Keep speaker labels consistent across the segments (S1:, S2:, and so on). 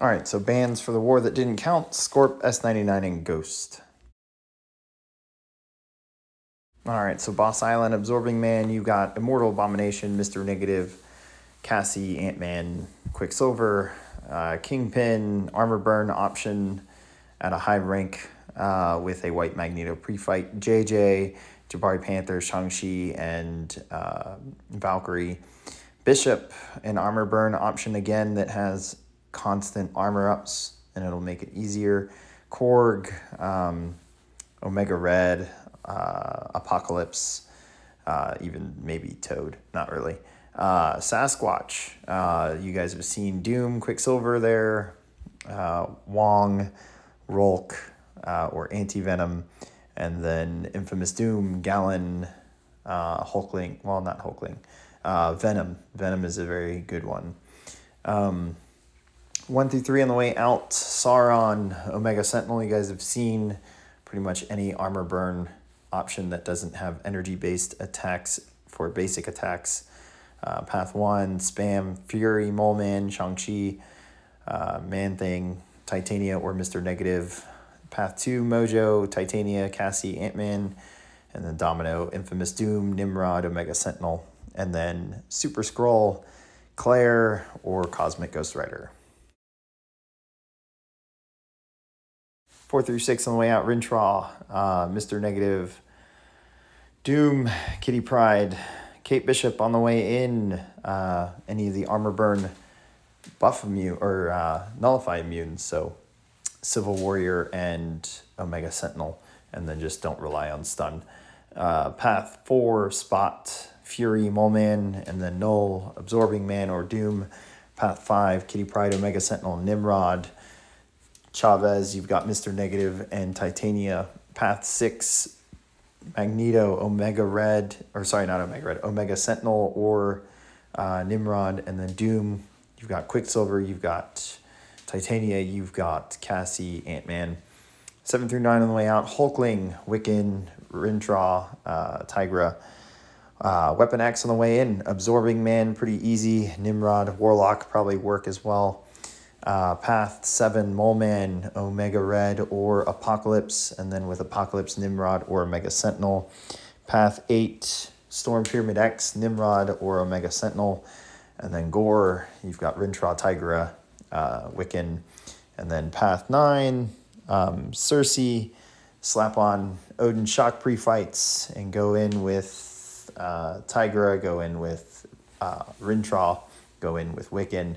S1: All right, so bands for the war that didn't count Scorp, S99, and Ghost. All right, so Boss Island, Absorbing Man, you got Immortal Abomination, Mr. Negative, Cassie, Ant Man, Quicksilver, uh, Kingpin, Armor Burn option at a high rank uh, with a White Magneto pre fight, JJ, Jabari Panther, Shang-Chi, and uh, Valkyrie. Bishop, an Armor Burn option again that has constant armor ups and it'll make it easier. Korg, um, Omega Red, uh, Apocalypse, uh, even maybe Toad, not really. Uh, Sasquatch, uh, you guys have seen Doom, Quicksilver there, uh, Wong, Rulk, uh, or Anti Venom, and then Infamous Doom, Galan, uh, Hulkling, well, not Hulkling, uh, Venom. Venom is a very good one. Um, one through three on the way out, Sauron, Omega Sentinel, you guys have seen pretty much any armor burn option that doesn't have energy based attacks for basic attacks. Uh, Path 1, Spam, Fury, Mole Man, Shang-Chi, uh, Man Thing, Titania, or Mr. Negative. Path 2, Mojo, Titania, Cassie, Ant Man, and then Domino, Infamous Doom, Nimrod, Omega Sentinel, and then Super Skrull, Claire, or Cosmic Ghost Rider. Four through six on the way out, Rintrah, uh, Mr. Negative, Doom, Kitty Pryde, Kate Bishop on the way in, uh, any of the armor burn buff immune or uh, nullify immune. So Civil Warrior and Omega Sentinel, and then just don't rely on stun. Uh, path four, Spot, Fury, Mole Man, and then Knull, Absorbing Man or Doom. Path five, Kitty Pryde, Omega Sentinel, Nimrod. Chavez, you've got Mr. Negative and Titania. Path six, Magneto, Omega Red, or sorry, not Omega Red, Omega Sentinel or uh, Nimrod, and then Doom. You've got Quicksilver, you've got Titania, you've got Cassie, Ant Man. Seven through nine on the way out Hulkling, Wiccan, Rintrah, uh, Tigra. Uh, Weapon X on the way in, Absorbing Man, pretty easy. Nimrod, Warlock probably work as well. Uh, Path 7, Mole Man, Omega Red, or Apocalypse, and then with Apocalypse, Nimrod, or Omega Sentinel. Path 8, Storm Pyramid X, Nimrod, or Omega Sentinel. And then Gorr, you've got Rintrah, Tigra, uh, Wiccan. And then Path 9, um, Cersei, slap on Odin Shock pre fights, and go in with uh, Tigra, go in with uh, Rintrah, go in with Wiccan.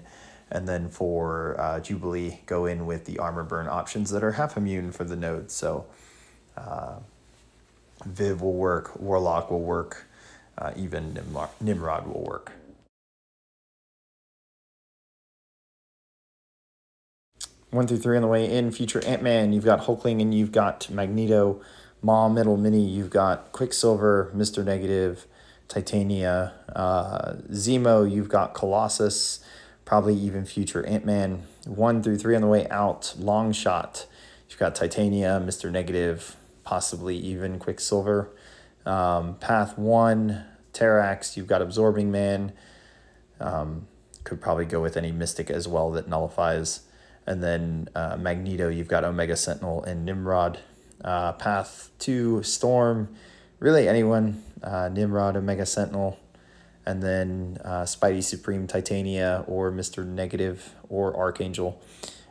S1: And then for uh, Jubilee, go in with the armor burn options that are half immune for the nodes. So uh, Viv will work, Warlock will work, uh, even Nimrod will work. One through three on the way in, future Ant Man, you've got Hulkling and you've got Magneto, Maw, Middle Mini, you've got Quicksilver, Mr. Negative, Titania, uh, Zemo, you've got Colossus, probably even future Ant Man. One through three on the way out, Longshot. You've got Titania, Mr. Negative, possibly even Quicksilver. Um, path one, Terrax. You've got Absorbing Man. Um, could probably go with any Mystic as well that nullifies. And then uh, Magneto, you've got Omega Sentinel and Nimrod. Uh, path two, Storm. Really anyone. Uh, Nimrod, Omega Sentinel and then uh, Spidey Supreme Titania or Mr. Negative or Archangel,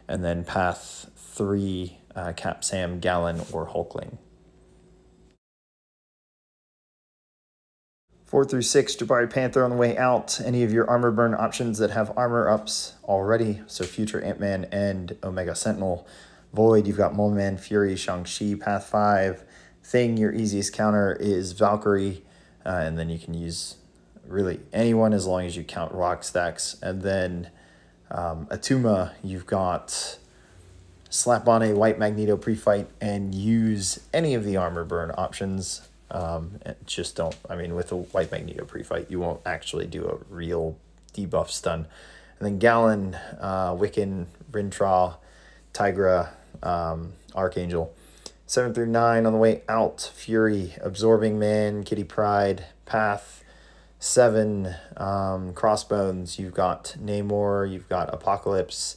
S1: and then Path 3 uh, Cap Sam Galan or Hulkling. 4 through 6, Jabari Panther on the way out. Any of your armor burn options that have armor ups already, so future Ant Man and Omega Sentinel. Void, you've got Mole Man, Fury, Shang-Chi, Path 5. Thing, your easiest counter is Valkyrie, uh, and then you can use really anyone as long as you count rock stacks. And then um, Attuma, you've got slap on a white Magneto pre-fight and use any of the armor burn options. Um, just don't, I mean, with a white Magneto pre-fight, you won't actually do a real debuff stun. And then Galan, uh, Wiccan, Rintrah, Tigra, um, Archangel. 7 through 9 on the way out, Fury, Absorbing Man, Kitty Pryde, Path, seven um, crossbones. You've got Namor, you've got Apocalypse,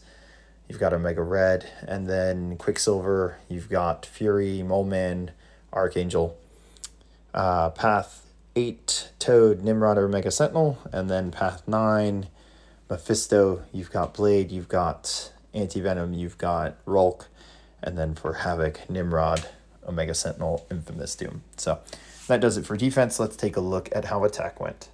S1: you've got Omega Red, and then Quicksilver, you've got Fury, Moleman, Archangel. Uh, path 8, Toad, Nimrod, or Omega Sentinel, and then path 9, Mephisto, you've got Blade, you've got Anti Venom, you've got Rulk, and then for Havoc, Nimrod, Omega Sentinel, Infamous Doom. So that does it for defense. Let's take a look at how attack went.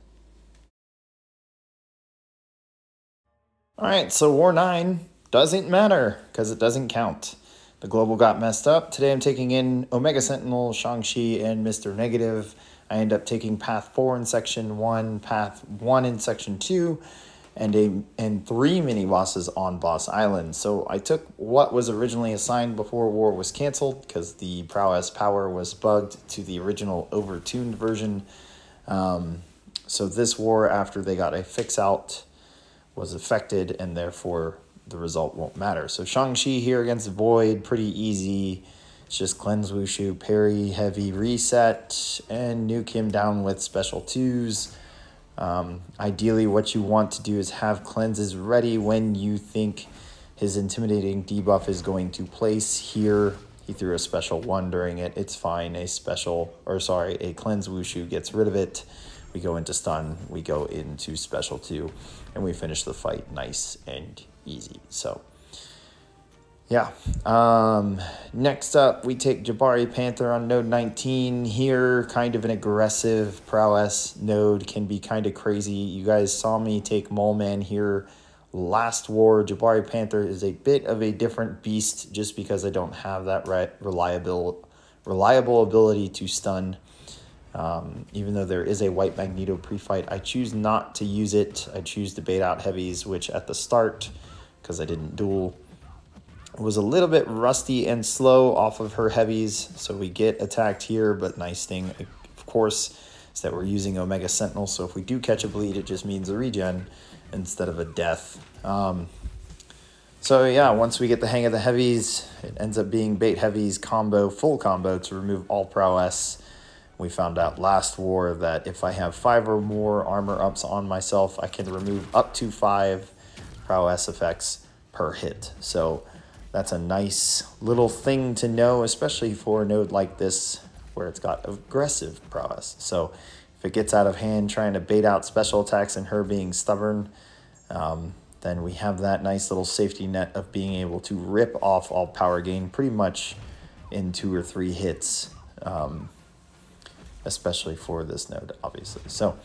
S1: All right, so War 9 doesn't matter because it doesn't count. The global got messed up. Today I'm taking in Omega Sentinel, Shang-Chi, and Mr. Negative. I end up taking Path 4 in Section 1, Path 1 in Section 2, and a and three mini bosses on Boss Island. So I took what was originally assigned before War was canceled because the prowess power was bugged to the original overtuned version. Um, so this war, after they got a fix out, was affected, and therefore the result won't matter. So Shang-Chi here against Void, pretty easy. It's just cleanse Wushu, parry, heavy reset, and nuke him down with special twos. Um, ideally, what you want to do is have cleanses ready when you think his intimidating debuff is going to place here. He threw a special one during it. It's fine. A special, or sorry, a cleanse Wushu gets rid of it. We go into stun. We go into special two, and we finish the fight nice and easy. So, yeah. Um, next up, we take Jabari Panther on node 19. Here, kind of an aggressive prowess node can be kind of crazy. You guys saw me take Mole Man here last war. Jabari Panther is a bit of a different beast just because I don't have that right reliable reliable ability to stun. Um, even though there is a white Magneto pre-fight, I choose not to use it. I choose to bait out heavies, which at the start because I didn't duel. Was a little bit rusty and slow off of her heavies, so we get attacked here, but nice thing, of course, is that we're using Omega Sentinel, so if we do catch a bleed, it just means a regen instead of a death. Um, so yeah, once we get the hang of the heavies, it ends up being bait heavies combo, full combo to remove all prowess. We found out last war that if I have five or more armor ups on myself, I can remove up to five prowess effects per hit. So that's a nice little thing to know, especially for a node like this where it's got aggressive prowess. So if it gets out of hand trying to bait out special attacks and her being stubborn, um, then we have that nice little safety net of being able to rip off all power gain pretty much in two or three hits, um, especially for this node, obviously. So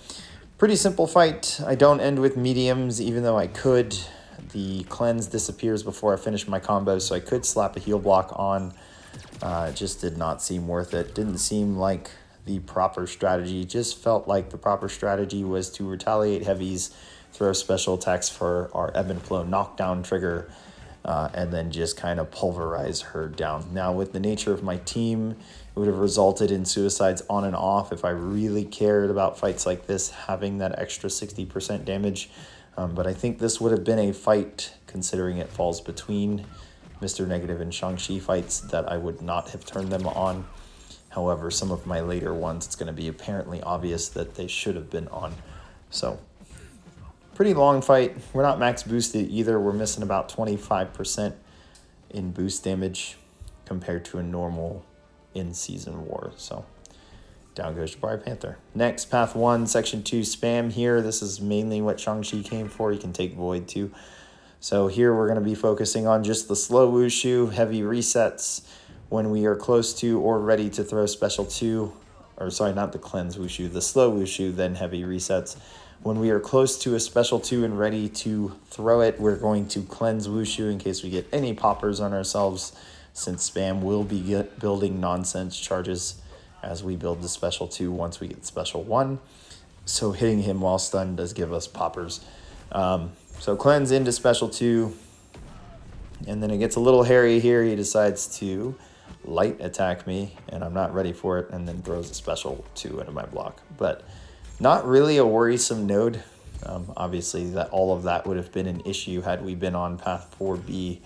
S1: pretty simple fight. I don't end with mediums, even though I could. The cleanse disappears before I finish my combo, so I could slap a heal block on. Uh, it just did not seem worth it. Didn't seem like the proper strategy. Just felt like the proper strategy was to retaliate heavies, throw special attacks for our ebb and flow knockdown trigger, uh, and then just kind of pulverize her down. Now, with the nature of my team, it would have resulted in suicides on and off if I really cared about fights like this, having that extra 60% damage. Um, but I think this would have been a fight, considering it falls between Mr. Negative and Shang-Chi fights, that I would not have turned them on. However, some of my later ones, it's going to be apparently obvious that they should have been on. So, pretty long fight. We're not max boosted either. We're missing about 25% in boost damage compared to a normal in-season war. So, down goes Jabari Panther. Next, Path 1, Section 2, Spam here. This is mainly what Shang-Chi came for. You can take Void too. So here we're going to be focusing on just the slow Wushu, heavy resets when we are close to or ready to throw Special 2, or sorry, not the cleanse Wushu, the slow Wushu, then heavy resets. When we are close to a Special 2 and ready to throw it, we're going to cleanse Wushu in case we get any poppers on ourselves, since Spam will be building nonsense charges as we build the special 2 once we get special 1. So hitting him while stunned does give us poppers. Um, so cleanse into special 2. And then it gets a little hairy here. He decides to light attack me, and I'm not ready for it, and then throws a special 2 into my block. But not really a worrisome node. Um, obviously, that all of that would have been an issue had we been on path 4B.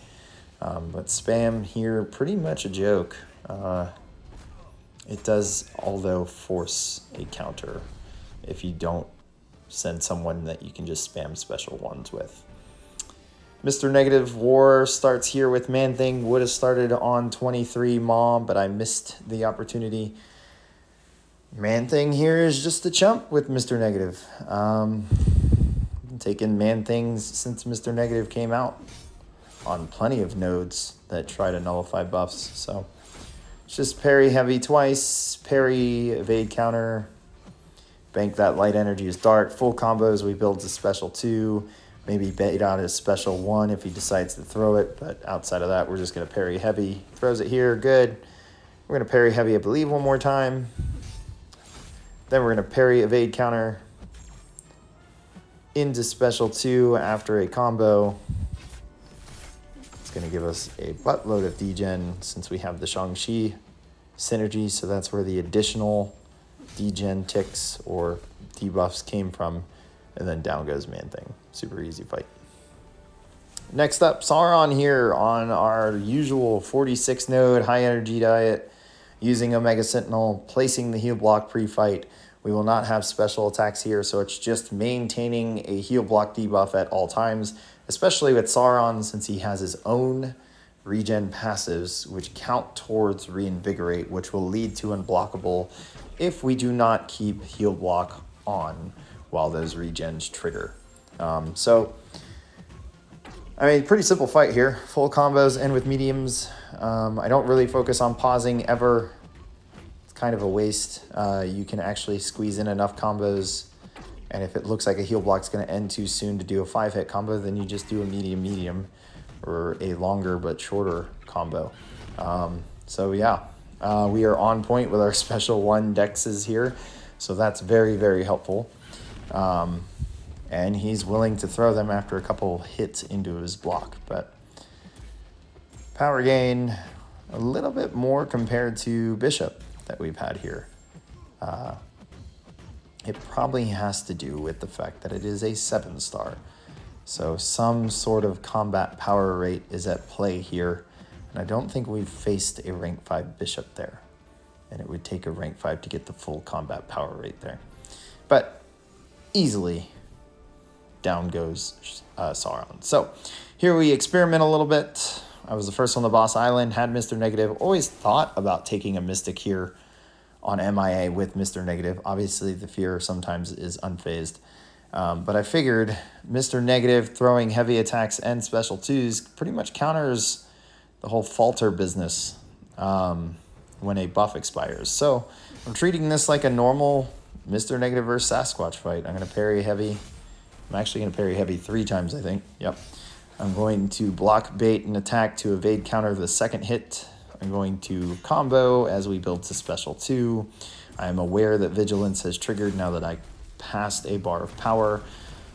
S1: Um, but spam here, pretty much a joke. Uh, it does, although, force a counter if you don't send someone that you can just spam special ones with. Mr. Negative War starts here with Man Thing. Would have started on 23 Mom, but I missed the opportunity. Man Thing here is just a chump with Mr. Negative. Um, taken Man Things since Mr. Negative came out on plenty of nodes that try to nullify buffs. So it's just parry heavy twice, parry, evade counter, bank that light energy is dark. Full combos, we build a special two, maybe bait out his special one if he decides to throw it. But outside of that, we're just going to parry heavy. Throws it here, good. We're going to parry heavy, I believe, one more time. Then we're going to parry evade counter into special two after a combo. It's going to give us a buttload of degen since we have the Shang-Chi synergy. So that's where the additional degen ticks or debuffs came from. And then down goes Man Thing. Super easy fight. Next up, Sauron here on our usual 46 node high energy diet using Omega Sentinel, placing the heal block pre-fight. We will not have special attacks here, so it's just maintaining a heal block debuff at all times especially with Sauron since he has his own regen passives which count towards reinvigorate, which will lead to unblockable if we do not keep heal block on while those regens trigger. Um, so, I mean, pretty simple fight here. Full combos and with mediums. Um, I don't really focus on pausing ever. It's kind of a waste. Uh, you can actually squeeze in enough combos and if it looks like a heal block is going to end too soon to do a five hit combo, then you just do a medium medium or a longer but shorter combo. Um, so yeah, uh, we are on point with our special one dexes here. So that's very, very helpful. Um, and he's willing to throw them after a couple hits into his block. But power gain a little bit more compared to Bishop that we've had here. Uh, it probably has to do with the fact that it is a seven star. So some sort of combat power rate is at play here. And I don't think we've faced a rank 5 bishop there. And it would take a rank 5 to get the full combat power rate there. But easily down goes uh, Sauron. So here we experiment a little bit. I was the first on the boss island, had Mr. Negative. Always thought about taking a Mystic here on MIA with Mr. Negative. Obviously, the fear sometimes is unfazed. Um, but I figured Mr. Negative throwing heavy attacks and special twos pretty much counters the whole falter business um, when a buff expires. So I'm treating this like a normal Mr. Negative versus Sasquatch fight. I'm going to parry heavy. I'm actually going to parry heavy three times, I think. Yep. I'm going to block bait and attack to evade counter the second hit I'm going to combo as we build to special 2. I'm aware that Vigilance has triggered now that I passed a bar of power.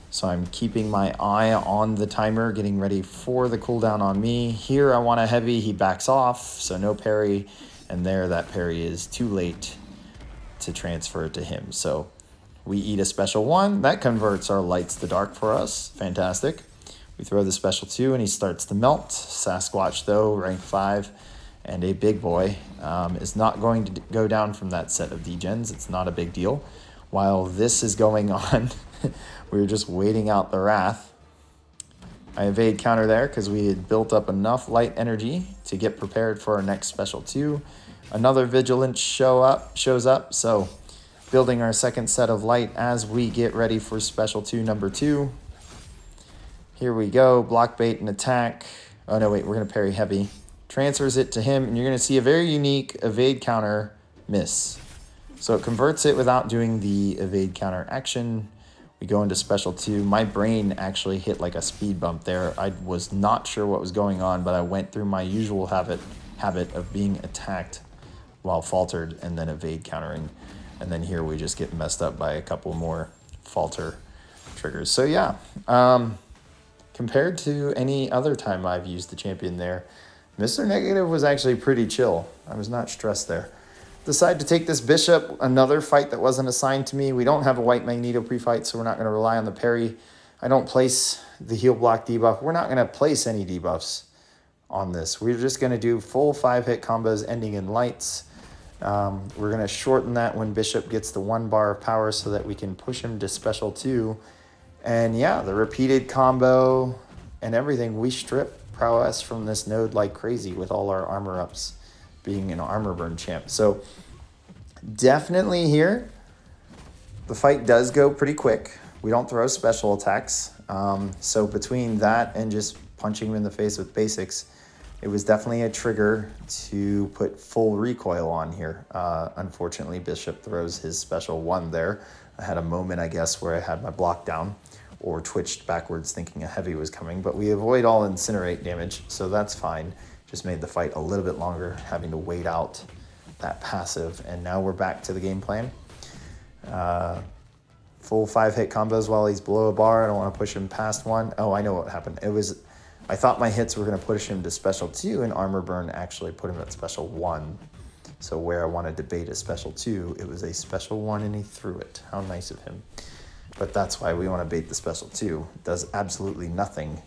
S1: So I'm keeping my eye on the timer, getting ready for the cooldown on me. Here I want a heavy, he backs off, so no parry. And there that parry is too late to transfer to him. So we eat a special one. That converts our lights to dark for us. Fantastic. We throw the special two and he starts to melt. Sasquatch though, rank five and a big boy um, is not going to go down from that set of degens. It's not a big deal. While this is going on, we are just waiting out the wrath. I evade counter there because we had built up enough light energy to get prepared for our next special two. Another vigilance show up shows up, so building our second set of light as we get ready for special two number two. Here we go, block bait and attack. Oh no, wait, we're gonna parry heavy transfers it to him, and you're going to see a very unique evade counter miss. So it converts it without doing the evade counter action. We go into special two. My brain actually hit like a speed bump there. I was not sure what was going on, but I went through my usual habit habit of being attacked while faltered and then evade countering. And then here we just get messed up by a couple more falter triggers. So yeah, um, compared to any other time I've used the champion there, Mr. Negative was actually pretty chill. I was not stressed there. Decide to take this bishop, another fight that wasn't assigned to me. We don't have a white Magneto pre-fight, so we're not going to rely on the parry. I don't place the heal block debuff. We're not going to place any debuffs on this. We're just going to do full five-hit combos ending in lights. Um, we're going to shorten that when Bishop gets the one bar of power so that we can push him to special two. And yeah, the repeated combo and everything, we strip prowess from this node like crazy with all our armor ups being an armor burn champ. So definitely here, the fight does go pretty quick. We don't throw special attacks. Um, so between that and just punching him in the face with basics, it was definitely a trigger to put full recoil on here. Uh, unfortunately, Bishop throws his special one there. I had a moment, I guess, where I had my block down or twitched backwards thinking a heavy was coming, but we avoid all incinerate damage, so that's fine. Just made the fight a little bit longer, having to wait out that passive, and now we're back to the game plan. Uh, full five hit combos while he's below a bar. I don't want to push him past one. Oh, I know what happened. It was, I thought my hits were going to push him to special two, and armor burn actually put him at special one. So where I wanted to bait a special two, it was a special one, and he threw it. How nice of him. But that's why we want to bait the special two. It does absolutely nothing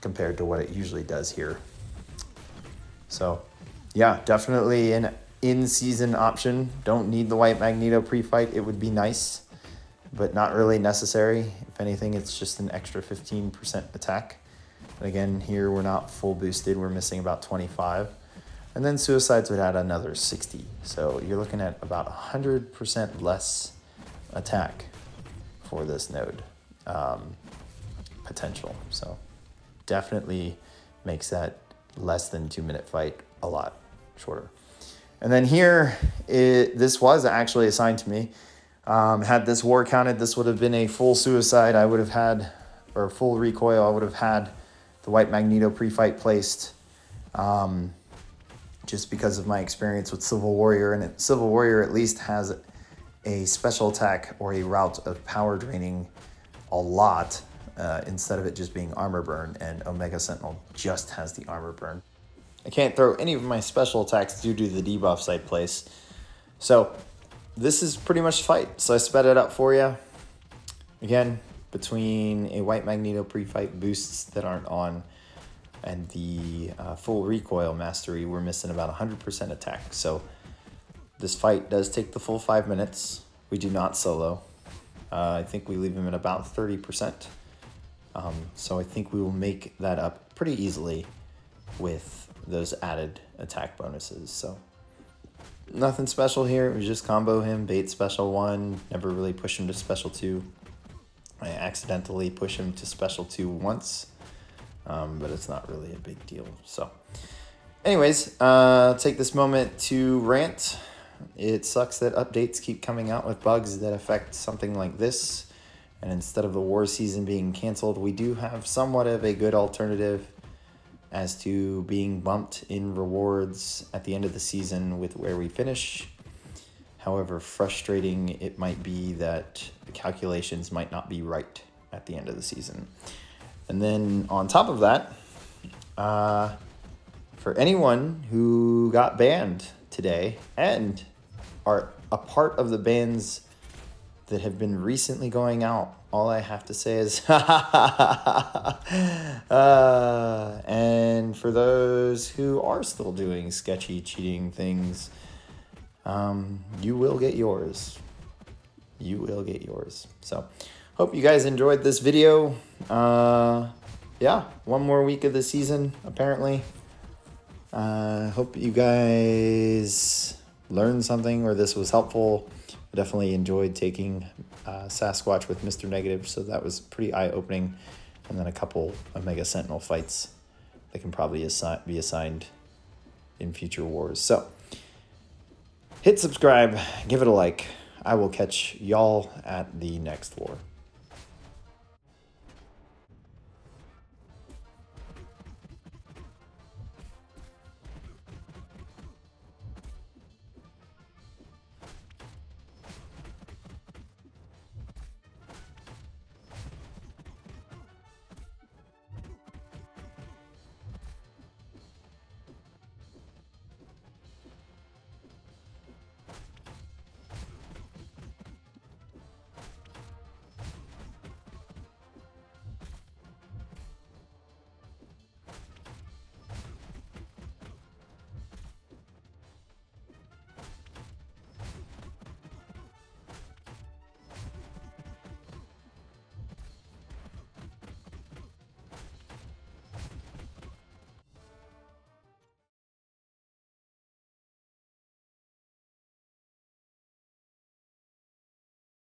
S1: compared to what it usually does here. So yeah, definitely an in-season option. Don't need the white Magneto pre-fight. It would be nice, but not really necessary. If anything, it's just an extra 15% attack. And again, here we're not full boosted. We're missing about 25. And then suicides would add another 60. So you're looking at about 100% less attack for this node um, potential. So definitely makes that less than two minute fight a lot shorter. And then here, it, this was actually assigned to me. Um, had this war counted, this would have been a full suicide. I would have had, or full recoil, I would have had the white Magneto pre-fight placed. Um, just because of my experience with Civil Warrior, and Civil Warrior at least has a special attack or a route of power draining a lot uh, instead of it just being armor burn, and Omega Sentinel just has the armor burn. I can't throw any of my special attacks due to the debuff site place. So this is pretty much fight. So I sped it up for you. Again, between a White Magneto pre-fight boosts that aren't on and the uh, full recoil mastery, we're missing about 100% attack. So this fight does take the full five minutes. We do not solo. Uh, I think we leave him at about 30%. Um, so I think we will make that up pretty easily with those added attack bonuses. So nothing special here. We just combo him, bait special one, never really push him to special two. I accidentally push him to special two once, um, but it's not really a big deal. So anyways, uh, take this moment to rant. It sucks that updates keep coming out with bugs that affect something like this. And instead of the war season being canceled, we do have somewhat of a good alternative as to being bumped in rewards at the end of the season with where we finish. However frustrating it might be that the calculations might not be right at the end of the season. And then on top of that, uh, for anyone who got banned today and are a part of the bans that have been recently going out. All I have to say is, uh, and for those who are still doing sketchy, cheating things, um, you will get yours. You will get yours. So, hope you guys enjoyed this video. Uh, yeah, one more week of the season, apparently. Uh, hope you guys learned something or this was helpful. I definitely enjoyed taking uh, Sasquatch with Mr. Negative, so that was pretty eye opening. And then a couple Omega Sentinel fights that can probably assi- be assigned in future wars. So hit subscribe, give it a like. I will catch y'all at the next war.